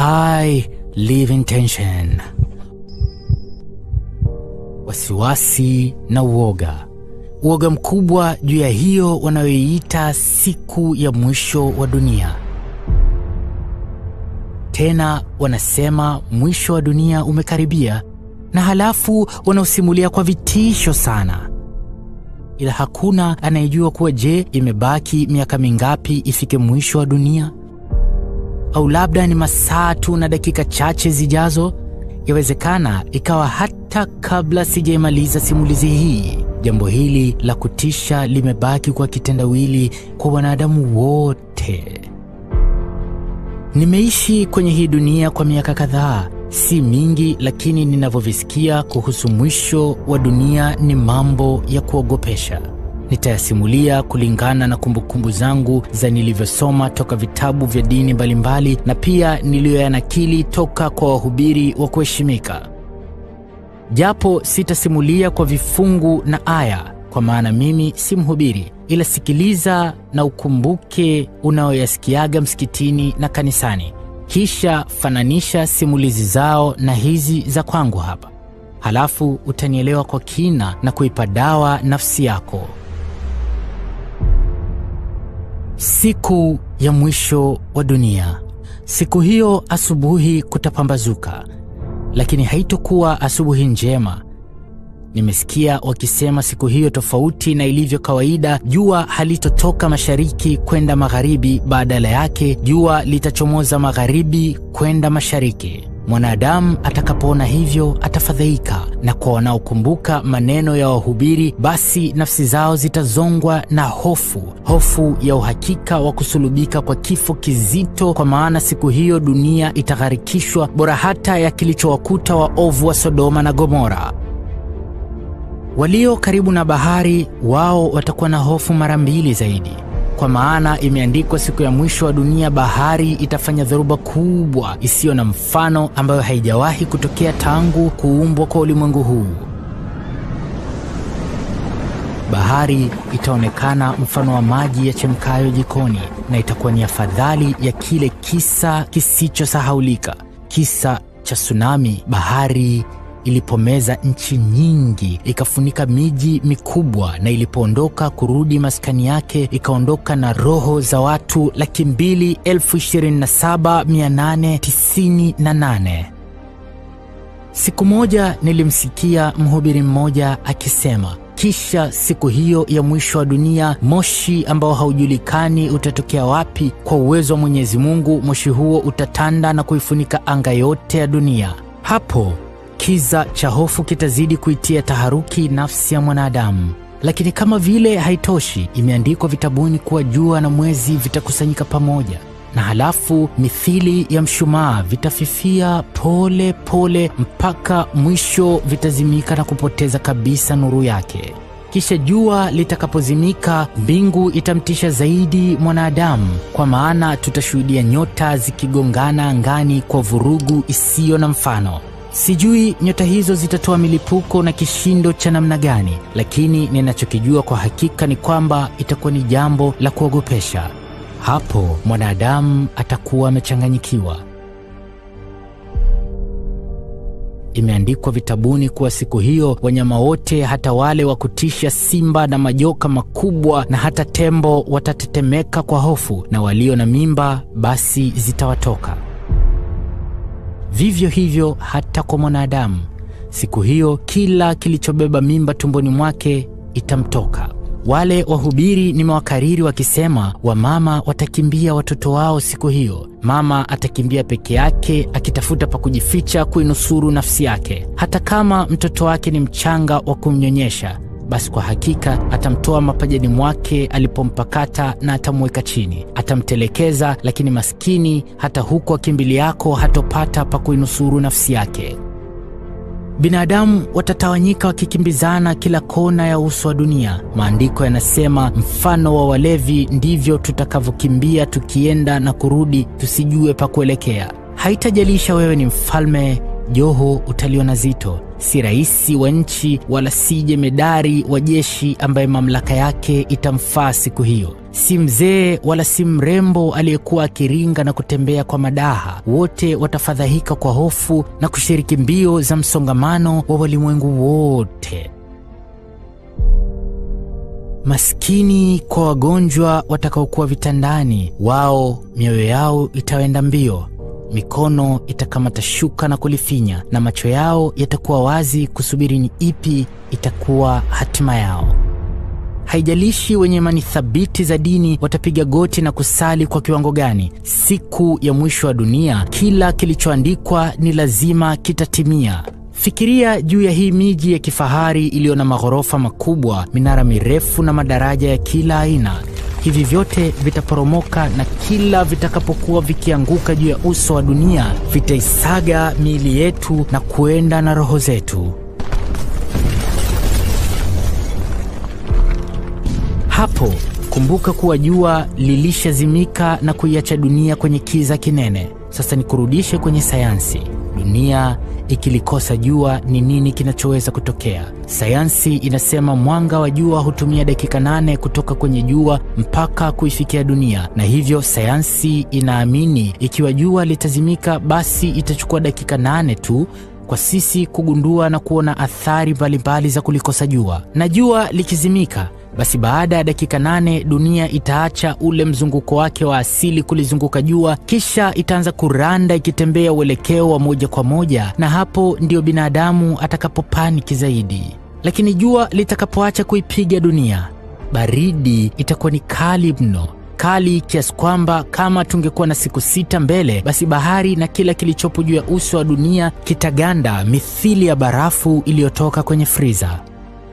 I live in tension. Wasiwasi na uoga, uoga mkubwa juu ya hiyo wanayoiita siku ya mwisho wa dunia. Tena wanasema mwisho wa dunia umekaribia, na halafu wanaosimulia kwa vitisho sana, ila hakuna anayejua kuwa je, imebaki miaka mingapi ifike mwisho wa dunia? Au labda ni masaa tu na dakika chache zijazo. Yawezekana ikawa hata kabla sijaimaliza simulizi hii, jambo hili la kutisha limebaki kwa kitendawili kwa wanadamu wote. Nimeishi kwenye hii dunia kwa miaka kadhaa, si mingi, lakini ninavyovisikia kuhusu mwisho wa dunia ni mambo ya kuogopesha. Nitayasimulia kulingana na kumbukumbu zangu za nilivyosoma toka vitabu vya dini mbalimbali na pia niliyoyanakili toka kwa wahubiri wa kuheshimika. Japo sitasimulia kwa vifungu na aya, kwa maana mimi si mhubiri, ila sikiliza na ukumbuke unaoyasikiaga msikitini na kanisani, kisha fananisha simulizi zao na hizi za kwangu hapa, halafu utanielewa kwa kina na kuipa dawa nafsi yako. Siku ya mwisho wa dunia. Siku hiyo asubuhi kutapambazuka, lakini haitokuwa asubuhi njema. Nimesikia wakisema siku hiyo, tofauti na ilivyo kawaida, jua halitotoka mashariki kwenda magharibi, badala yake jua litachomoza magharibi kwenda mashariki. Mwanadamu atakapoona hivyo atafadhaika, na kwa wanaokumbuka maneno ya wahubiri, basi nafsi zao zitazongwa na hofu, hofu ya uhakika wa kusulubika kwa kifo kizito, kwa maana siku hiyo dunia itagharikishwa, bora hata ya kilichowakuta waovu wa Sodoma na Gomora. Walio karibu na bahari, wao watakuwa na hofu mara mbili zaidi, kwa maana imeandikwa, siku ya mwisho wa dunia bahari itafanya dhoruba kubwa isiyo na mfano, ambayo haijawahi kutokea tangu kuumbwa kwa ulimwengu huu. Bahari itaonekana mfano wa maji ya chemkayo jikoni, na itakuwa ni afadhali ya kile kisa kisichosahaulika, kisa cha tsunami. Bahari ilipomeza nchi nyingi, ikafunika miji mikubwa, na ilipoondoka kurudi maskani yake, ikaondoka na roho za watu laki mbili elfu ishirini na saba mia nane tisini na nane. Siku moja nilimsikia mhubiri mmoja akisema, kisha siku hiyo ya mwisho wa dunia, moshi ambao haujulikani utatokea wapi, kwa uwezo wa Mwenyezi Mungu, moshi huo utatanda na kuifunika anga yote ya dunia. Hapo kiza cha hofu kitazidi kuitia taharuki nafsi ya mwanadamu. Lakini kama vile haitoshi, imeandikwa vitabuni kuwa jua na mwezi vitakusanyika pamoja, na halafu mithili ya mshumaa vitafifia pole pole mpaka mwisho vitazimika na kupoteza kabisa nuru yake. Kisha jua litakapozimika, mbingu itamtisha zaidi mwanadamu, kwa maana tutashuhudia nyota zikigongana angani kwa vurugu isiyo na mfano. Sijui nyota hizo zitatoa milipuko na kishindo cha namna gani, lakini ninachokijua kwa hakika ni kwamba itakuwa ni jambo la kuogopesha. Hapo mwanadamu atakuwa amechanganyikiwa. Imeandikwa vitabuni kuwa siku hiyo wanyama wote, hata wale wa kutisha, simba na majoka makubwa, na hata tembo watatetemeka kwa hofu, na walio na mimba basi zitawatoka. Vivyo hivyo hata kwa mwanadamu siku hiyo, kila kilichobeba mimba tumboni mwake itamtoka. Wale wahubiri nimewakariri wakisema, wamama watakimbia watoto wao siku hiyo. Mama atakimbia peke yake akitafuta pa kujificha kuinusuru nafsi yake. Hata kama mtoto wake ni mchanga wa kumnyonyesha, basi kwa hakika atamtoa mapajani mwake alipompakata na atamweka chini, atamtelekeza. Lakini maskini, hata huko akimbiliako hatopata pa kuinusuru nafsi yake. Binadamu watatawanyika wakikimbizana kila kona ya uso wa dunia. Maandiko yanasema, mfano wa walevi ndivyo tutakavyokimbia tukienda na kurudi, tusijue pa kuelekea. Haitajalisha wewe ni mfalme, joho utaliona zito, si rais wa nchi, wala si jemedari wa jeshi ambaye mamlaka yake itamfaa siku hiyo. si mzee wala si mrembo aliyekuwa akiringa na kutembea kwa madaha. Wote watafadhahika kwa hofu na kushiriki mbio za msongamano wa walimwengu wote. Maskini kwa wagonjwa watakaokuwa vitandani, wao mioyo yao itaenda mbio, mikono itakamata shuka na kulifinya, na macho yao yatakuwa wazi kusubiri ni ipi itakuwa hatima yao. Haijalishi wenye imani thabiti za dini watapiga goti na kusali kwa kiwango gani, siku ya mwisho wa dunia, kila kilichoandikwa ni lazima kitatimia. Fikiria juu ya hii miji ya kifahari iliyo na maghorofa makubwa, minara mirefu na madaraja ya kila aina. Hivi vyote vitaporomoka, na kila vitakapokuwa vikianguka juu ya uso wa dunia, vitaisaga miili yetu na kuenda na roho zetu. Hapo kumbuka kuwa jua lilishazimika na kuiacha dunia kwenye kiza kinene. Sasa nikurudishe kwenye sayansi. Dunia ikilikosa jua, ni nini kinachoweza kutokea? Sayansi inasema mwanga wa jua hutumia dakika nane kutoka kwenye jua mpaka kuifikia dunia, na hivyo sayansi inaamini ikiwa jua litazimika, basi itachukua dakika nane tu kwa sisi kugundua na kuona athari mbalimbali za kulikosa jua. Na jua likizimika basi baada ya dakika nane dunia itaacha ule mzunguko wake wa asili kulizunguka jua, kisha itaanza kuranda ikitembea uelekeo wa moja kwa moja, na hapo ndio binadamu atakapopaniki zaidi. Lakini jua litakapoacha kuipiga dunia, baridi itakuwa ni kali mno, kali kiasi kwamba kama tungekuwa na siku sita mbele, basi bahari na kila kilichopo juu ya uso wa dunia kitaganda mithili ya barafu iliyotoka kwenye friza.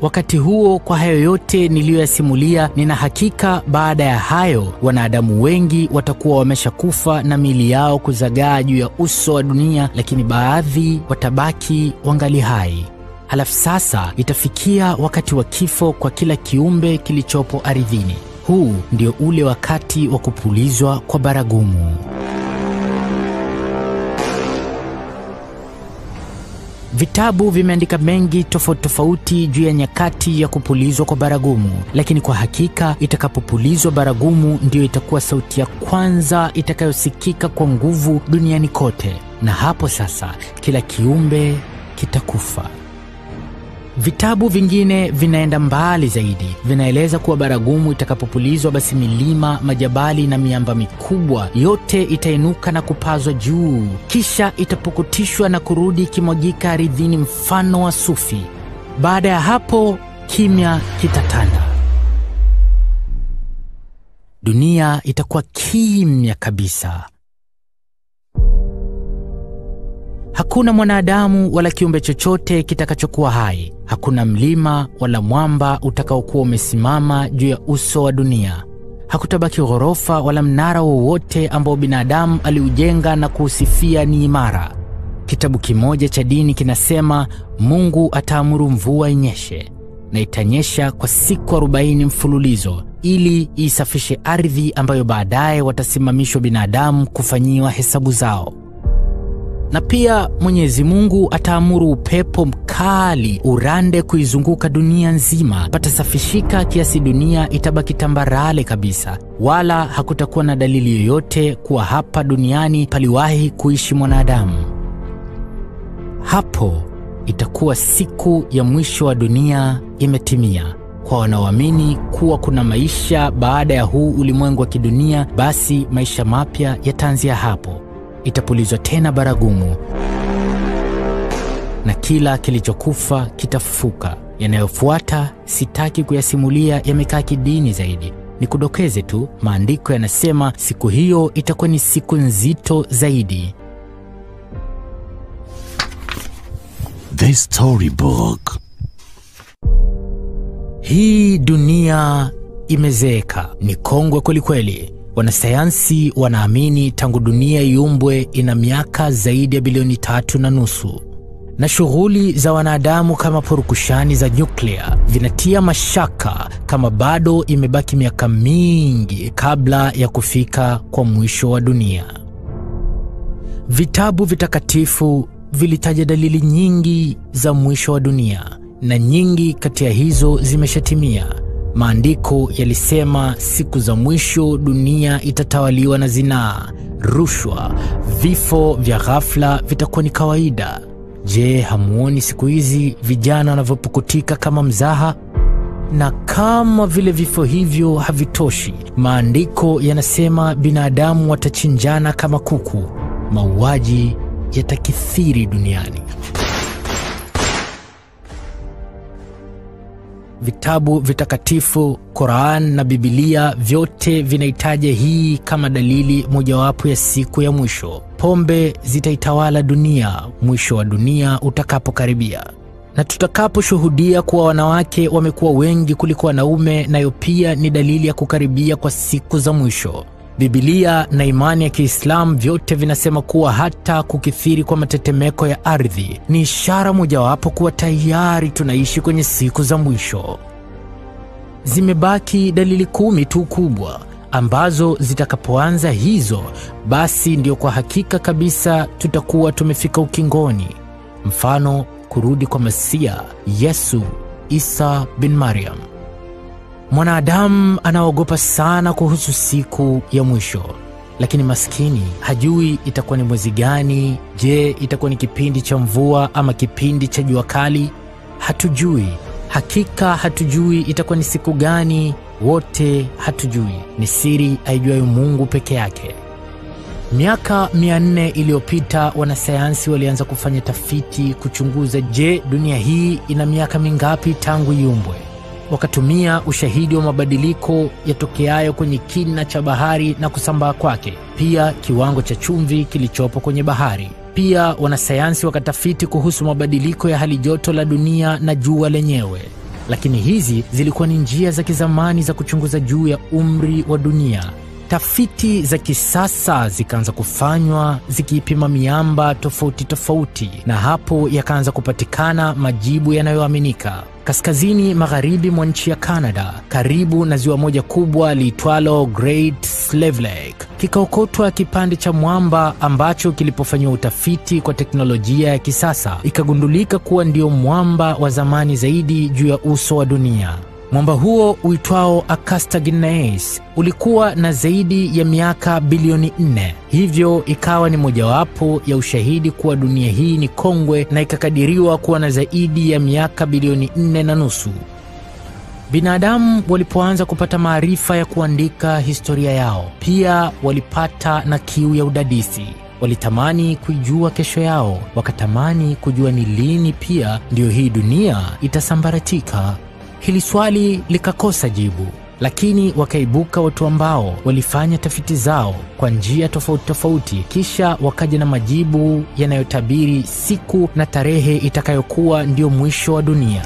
Wakati huo, kwa hayo yote niliyoyasimulia, nina hakika baada ya hayo wanadamu wengi watakuwa wameshakufa na miili yao kuzagaa juu ya uso wa dunia, lakini baadhi watabaki wangali hai. Halafu sasa itafikia wakati wa kifo kwa kila kiumbe kilichopo ardhini. Huu ndio ule wakati wa kupulizwa kwa baragumu. Vitabu vimeandika mengi tofauti tofauti juu ya nyakati ya kupulizwa kwa baragumu, lakini kwa hakika itakapopulizwa baragumu ndiyo itakuwa sauti ya kwanza itakayosikika kwa nguvu duniani kote, na hapo sasa kila kiumbe kitakufa. Vitabu vingine vinaenda mbali zaidi, vinaeleza kuwa baragumu itakapopulizwa, basi milima, majabali na miamba mikubwa yote itainuka na kupazwa juu, kisha itapukutishwa na kurudi ikimwagika aridhini, mfano wa sufi. Baada ya hapo, kimya kitatanda, dunia itakuwa kimya kabisa. Hakuna mwanadamu wala kiumbe chochote kitakachokuwa hai. Hakuna mlima wala mwamba utakaokuwa umesimama juu ya uso wa dunia. Hakutabaki ghorofa wala mnara wowote ambao binadamu aliujenga na kuusifia ni imara. Kitabu kimoja cha dini kinasema Mungu ataamuru mvua inyeshe, na itanyesha kwa siku arobaini mfululizo ili iisafishe ardhi ambayo baadaye watasimamishwa binadamu kufanyiwa hesabu zao na pia Mwenyezi Mungu ataamuru upepo mkali urande kuizunguka dunia nzima, patasafishika kiasi dunia itabaki tambarale kabisa, wala hakutakuwa na dalili yoyote kuwa hapa duniani paliwahi kuishi mwanadamu. Hapo itakuwa siku ya mwisho wa dunia imetimia. Kwa wanaoamini kuwa kuna maisha baada ya huu ulimwengu wa kidunia, basi maisha mapya yataanzia hapo. Itapulizwa tena baragumu na kila kilichokufa kitafufuka. Yanayofuata sitaki kuyasimulia, yamekaa kidini zaidi. Ni kudokeze tu, maandiko yanasema siku hiyo itakuwa ni siku nzito zaidi. The Storybook. Hii dunia imezeeka, ni kongwe kwelikweli. Wanasayansi wanaamini tangu dunia iumbwe ina miaka zaidi ya bilioni tatu na nusu, na shughuli za wanadamu kama purukushani za nyuklia vinatia mashaka kama bado imebaki miaka mingi kabla ya kufika kwa mwisho wa dunia. Vitabu vitakatifu vilitaja dalili nyingi za mwisho wa dunia na nyingi kati ya hizo zimeshatimia. Maandiko yalisema siku za mwisho dunia itatawaliwa na zinaa, rushwa, vifo vya ghafla vitakuwa ni kawaida. Je, hamuoni siku hizi vijana wanavyopukutika kama mzaha? Na kama vile vifo hivyo havitoshi, maandiko yanasema binadamu watachinjana kama kuku, mauaji yatakithiri duniani. Vitabu vitakatifu Quran na Bibilia vyote vinahitaja hii kama dalili mojawapo ya siku ya mwisho. Pombe zitaitawala dunia mwisho wa dunia utakapokaribia, na tutakaposhuhudia kuwa wanawake wamekuwa wengi kuliko wanaume, nayo pia ni dalili ya kukaribia kwa siku za mwisho. Bibilia na imani ya Kiislamu vyote vinasema kuwa hata kukithiri kwa matetemeko ya ardhi ni ishara mojawapo kuwa tayari tunaishi kwenye siku za mwisho. Zimebaki dalili kumi tu kubwa ambazo zitakapoanza hizo, basi ndio kwa hakika kabisa tutakuwa tumefika ukingoni. Mfano, kurudi kwa Masia Yesu Isa bin Maryam. Mwanadamu anaogopa sana kuhusu siku ya mwisho, lakini maskini hajui itakuwa ni mwezi gani. Je, itakuwa ni kipindi cha mvua ama kipindi cha jua kali? Hatujui, hakika hatujui itakuwa ni siku gani. Wote hatujui, ni siri aijuayo Mungu peke yake. Miaka mia nne iliyopita wanasayansi walianza kufanya tafiti kuchunguza, je, dunia hii ina miaka mingapi tangu iumbwe? Wakatumia ushahidi wa mabadiliko yatokeayo kwenye kina cha bahari na kusambaa kwake, pia kiwango cha chumvi kilichopo kwenye bahari. Pia wanasayansi wakatafiti kuhusu mabadiliko ya hali joto la dunia na jua lenyewe. Lakini hizi zilikuwa ni njia za kizamani za kuchunguza juu ya umri wa dunia. Tafiti za kisasa zikaanza kufanywa zikiipima miamba tofauti tofauti, na hapo yakaanza kupatikana majibu yanayoaminika. Kaskazini magharibi mwa nchi ya Canada, karibu na ziwa moja kubwa liitwalo Great Slave Lake, kikaokotwa kipande cha mwamba ambacho kilipofanyiwa utafiti kwa teknolojia ya kisasa ikagundulika kuwa ndio mwamba wa zamani zaidi juu ya uso wa dunia. Mwamba huo uitwao Acasta gineis ulikuwa na zaidi ya miaka bilioni nne, hivyo ikawa ni mojawapo ya ushahidi kuwa dunia hii ni kongwe na ikakadiriwa kuwa na zaidi ya miaka bilioni nne na nusu. Binadamu walipoanza kupata maarifa ya kuandika historia yao, pia walipata na kiu ya udadisi. Walitamani kuijua kesho yao, wakatamani kujua ni lini pia ndiyo hii dunia itasambaratika. Hili swali likakosa jibu, lakini wakaibuka watu ambao walifanya tafiti zao kwa njia tofauti tofauti, kisha wakaja na majibu yanayotabiri siku na tarehe itakayokuwa ndio mwisho wa dunia.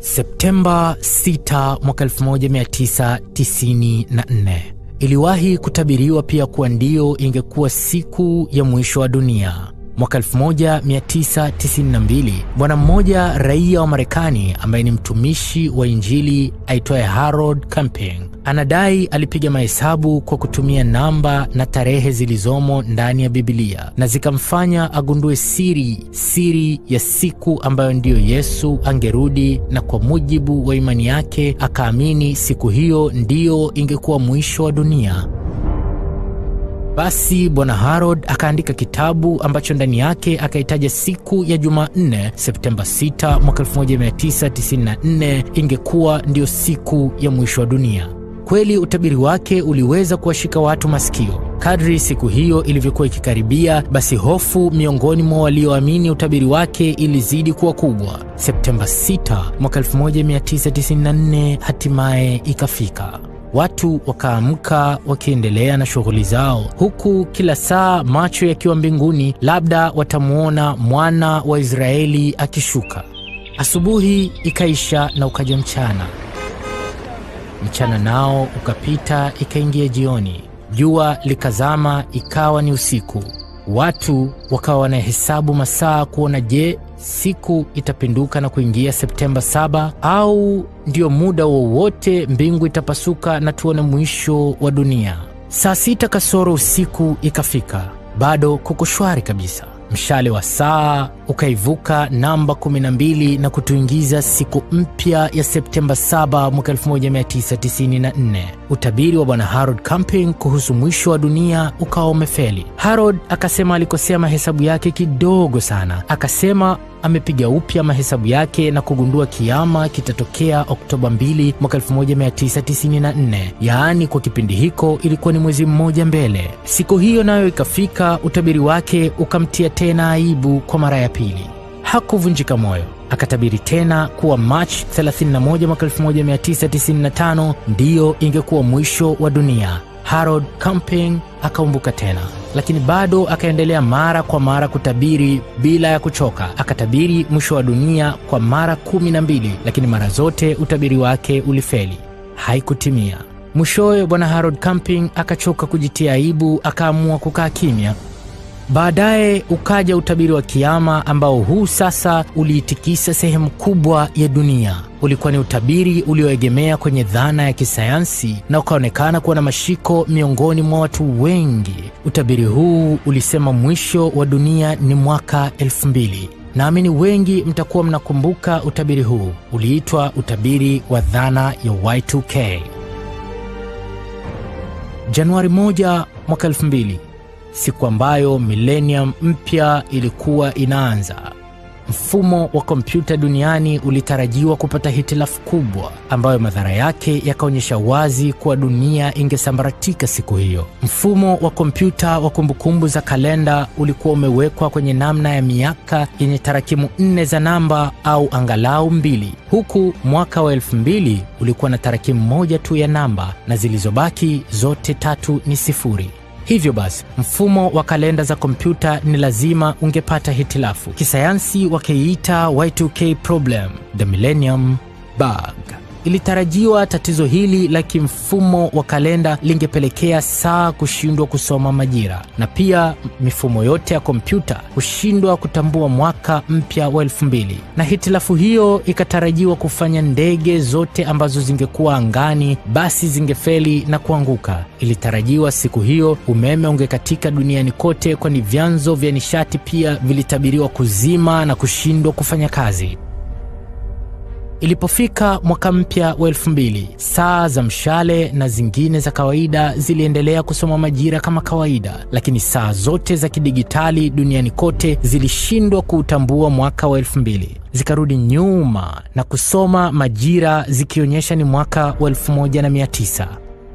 Septemba 6 mwaka 1994 iliwahi kutabiriwa pia kuwa ndiyo ingekuwa siku ya mwisho wa dunia. Mwaka 1992 bwana mmoja raia wa Marekani ambaye ni mtumishi wa Injili aitwaye Harold Camping anadai alipiga mahesabu kwa kutumia namba na tarehe zilizomo ndani ya Biblia na zikamfanya agundue siri siri ya siku ambayo ndiyo Yesu angerudi, na kwa mujibu wa imani yake akaamini siku hiyo ndiyo ingekuwa mwisho wa dunia. Basi bwana Harold akaandika kitabu ambacho ndani yake akaitaja siku ya Jumanne, Septemba 6 mwaka 1994 ingekuwa ndiyo siku ya mwisho wa dunia. Kweli utabiri wake uliweza kuwashika watu masikio. Kadri siku hiyo ilivyokuwa ikikaribia, basi hofu miongoni mwa walioamini utabiri wake ilizidi kuwa kubwa. Septemba 6 mwaka 1994 hatimaye ikafika. Watu wakaamka wakiendelea na shughuli zao, huku kila saa macho yakiwa mbinguni, labda watamwona mwana wa Israeli akishuka. Asubuhi ikaisha na ukaja mchana, mchana nao ukapita, ikaingia jioni, jua likazama, ikawa ni usiku. Watu wakawa wanahesabu masaa kuona, je, siku itapinduka na kuingia Septemba 7 au ndio muda wowote mbingu itapasuka na tuone mwisho wa dunia. Saa sita kasoro usiku ikafika, bado kuko shwari kabisa. Mshale wa saa ukaivuka namba 12 na kutuingiza siku mpya ya Septemba 7 mwaka 1994. Utabiri wa bwana Harold Camping kuhusu mwisho wa dunia ukawa umefeli. Harold akasema alikosea mahesabu yake kidogo sana. Akasema amepiga upya mahesabu yake na kugundua kiama kitatokea Oktoba 2 mwaka 1994, yaani kwa kipindi hiko ilikuwa ni mwezi mmoja mbele. Siku hiyo nayo ikafika, utabiri wake ukamtia tena aibu kwa mara ya pili. Hakuvunjika moyo, akatabiri tena kuwa Machi 31 mwaka 1995 ndiyo ingekuwa mwisho wa dunia. Harold Camping akaumbuka tena, lakini bado akaendelea mara kwa mara kutabiri bila ya kuchoka. Akatabiri mwisho wa dunia kwa mara kumi na mbili, lakini mara zote utabiri wake ulifeli, haikutimia. Mwishowe bwana Harold Camping akachoka kujitia aibu, akaamua kukaa kimya. Baadaye ukaja utabiri wa kiama ambao huu sasa uliitikisa sehemu kubwa ya dunia. Ulikuwa ni utabiri ulioegemea kwenye dhana ya kisayansi na ukaonekana kuwa na mashiko miongoni mwa watu wengi. Utabiri huu ulisema mwisho wa dunia ni mwaka elfu mbili. Naamini wengi mtakuwa mnakumbuka utabiri huu. Uliitwa utabiri wa dhana ya Y2K. Januari 1 mwaka 2000 siku ambayo milenium mpya ilikuwa inaanza. Mfumo wa kompyuta duniani ulitarajiwa kupata hitilafu kubwa ambayo madhara yake yakaonyesha wazi kuwa dunia ingesambaratika siku hiyo. Mfumo wa kompyuta wa kumbukumbu za kalenda ulikuwa umewekwa kwenye namna ya miaka yenye tarakimu nne za namba au angalau mbili, huku mwaka wa elfu mbili ulikuwa na tarakimu moja tu ya namba na zilizobaki zote tatu ni sifuri. Hivyo basi mfumo wa kalenda za kompyuta ni lazima ungepata hitilafu. Kisayansi wakiita Y2K problem, the millennium bug. Ilitarajiwa tatizo hili la kimfumo wa kalenda lingepelekea saa kushindwa kusoma majira na pia mifumo yote ya kompyuta kushindwa kutambua mwaka mpya wa elfu mbili, na hitilafu hiyo ikatarajiwa kufanya ndege zote ambazo zingekuwa angani basi zingefeli na kuanguka. Ilitarajiwa siku hiyo umeme ungekatika duniani kote, kwani vyanzo vya nishati pia vilitabiriwa kuzima na kushindwa kufanya kazi. Ilipofika mwaka mpya wa elfu mbili, saa za mshale na zingine za kawaida ziliendelea kusoma majira kama kawaida, lakini saa zote za kidigitali duniani kote zilishindwa kuutambua mwaka wa elfu mbili. Zikarudi nyuma na kusoma majira zikionyesha ni mwaka wa elfu moja na mia tisa.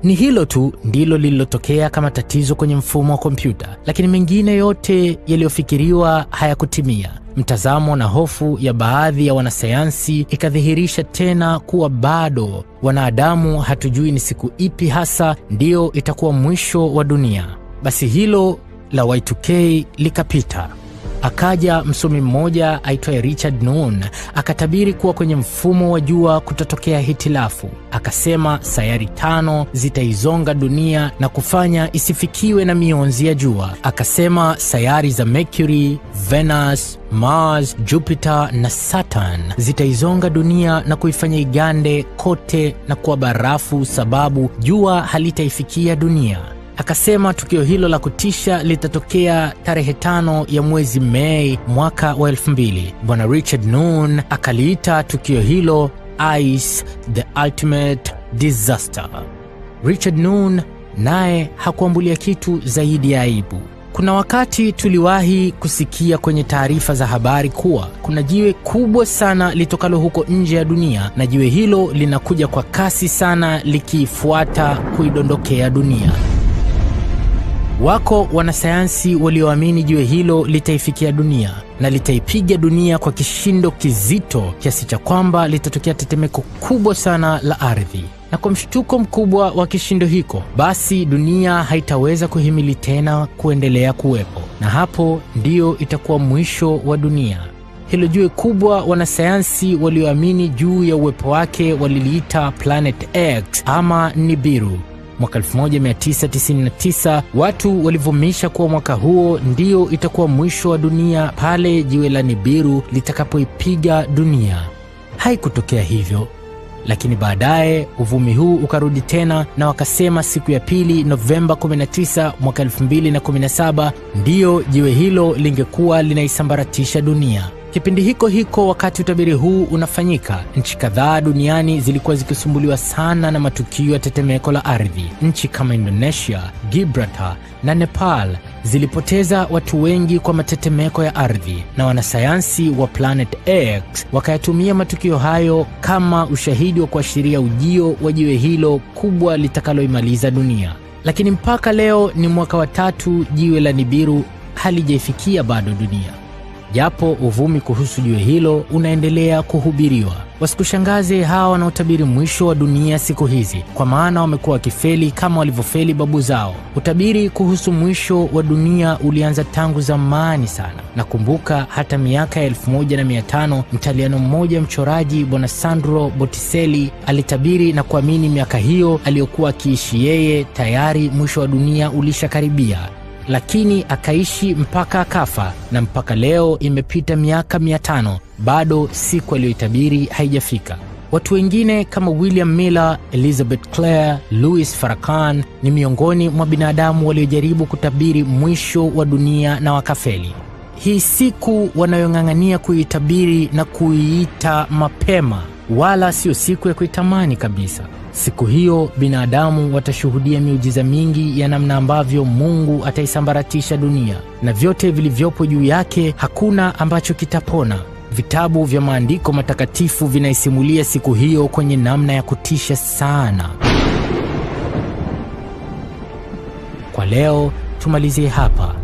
Ni hilo tu ndilo lililotokea kama tatizo kwenye mfumo wa kompyuta, lakini mengine yote yaliyofikiriwa hayakutimia. Mtazamo na hofu ya baadhi ya wanasayansi ikadhihirisha tena kuwa bado wanadamu hatujui ni siku ipi hasa ndiyo itakuwa mwisho wa dunia. Basi hilo la Y2K likapita. Akaja msomi mmoja aitwaye Richard Noon akatabiri kuwa kwenye mfumo wa jua kutatokea hitilafu. Akasema sayari tano zitaizonga dunia na kufanya isifikiwe na mionzi ya jua. Akasema sayari za Mercury, Venus, Mars, Jupiter na Saturn zitaizonga dunia na kuifanya igande kote na kuwa barafu, sababu jua halitaifikia dunia. Akasema tukio hilo la kutisha litatokea tarehe tano ya mwezi Mei mwaka wa elfu mbili. Bwana Richard Noon akaliita tukio hilo Ice the Ultimate Disaster. Richard Noon naye hakuambulia kitu zaidi ya aibu. Kuna wakati tuliwahi kusikia kwenye taarifa za habari kuwa kuna jiwe kubwa sana litokalo huko nje ya dunia, na jiwe hilo linakuja kwa kasi sana likiifuata kuidondokea dunia. Wako wanasayansi walioamini jiwe hilo litaifikia dunia na litaipiga dunia kwa kishindo kizito kiasi cha kwamba litatokea tetemeko kubwa sana la ardhi, na kwa mshtuko mkubwa wa kishindo hiko, basi dunia haitaweza kuhimili tena kuendelea kuwepo, na hapo ndiyo itakuwa mwisho wa dunia. Hilo jiwe kubwa, wanasayansi walioamini juu ya uwepo wake waliliita Planet X ama Nibiru. Mwaka 1999 watu walivumisha kuwa mwaka huo ndio itakuwa mwisho wa dunia pale jiwe la Nibiru litakapoipiga dunia. Haikutokea hivyo. lakini baadaye uvumi huu ukarudi tena na wakasema siku ya pili Novemba 19 mwaka 2017 ndiyo jiwe hilo lingekuwa linaisambaratisha dunia. Kipindi hiko hiko, wakati utabiri huu unafanyika, nchi kadhaa duniani zilikuwa zikisumbuliwa sana na matukio ya tetemeko la ardhi. Nchi kama Indonesia, Gibraltar na Nepal zilipoteza watu wengi kwa matetemeko ya ardhi, na wanasayansi wa Planet X wakayatumia matukio hayo kama ushahidi wa kuashiria ujio wa jiwe hilo kubwa litakaloimaliza dunia. Lakini mpaka leo ni mwaka wa tatu jiwe la Nibiru halijaifikia bado dunia japo uvumi kuhusu jue hilo unaendelea kuhubiriwa. Wasikushangaze hawa wanaotabiri mwisho wa dunia siku hizi, kwa maana wamekuwa wakifeli kama walivyofeli babu zao. Utabiri kuhusu mwisho wa dunia ulianza tangu zamani sana. Nakumbuka hata miaka ya 1500 mtaliano mmoja mchoraji, bwana Sandro botiseli alitabiri na kuamini miaka hiyo aliyokuwa akiishi yeye, tayari mwisho wa dunia ulishakaribia lakini akaishi mpaka akafa, na mpaka leo imepita miaka mia tano bado siku aliyoitabiri haijafika. Watu wengine kama William Miller, Elizabeth Clare, Louis Farrakhan ni miongoni mwa binadamu waliojaribu kutabiri mwisho wa dunia na wakafeli. Hii siku wanayong'ang'ania kuitabiri na kuiita mapema, wala sio siku ya kuitamani kabisa. Siku hiyo binadamu watashuhudia miujiza mingi ya namna ambavyo Mungu ataisambaratisha dunia na vyote vilivyopo juu yake, hakuna ambacho kitapona. Vitabu vya maandiko matakatifu vinaisimulia siku hiyo kwenye namna ya kutisha sana. Kwa leo tumalizie hapa.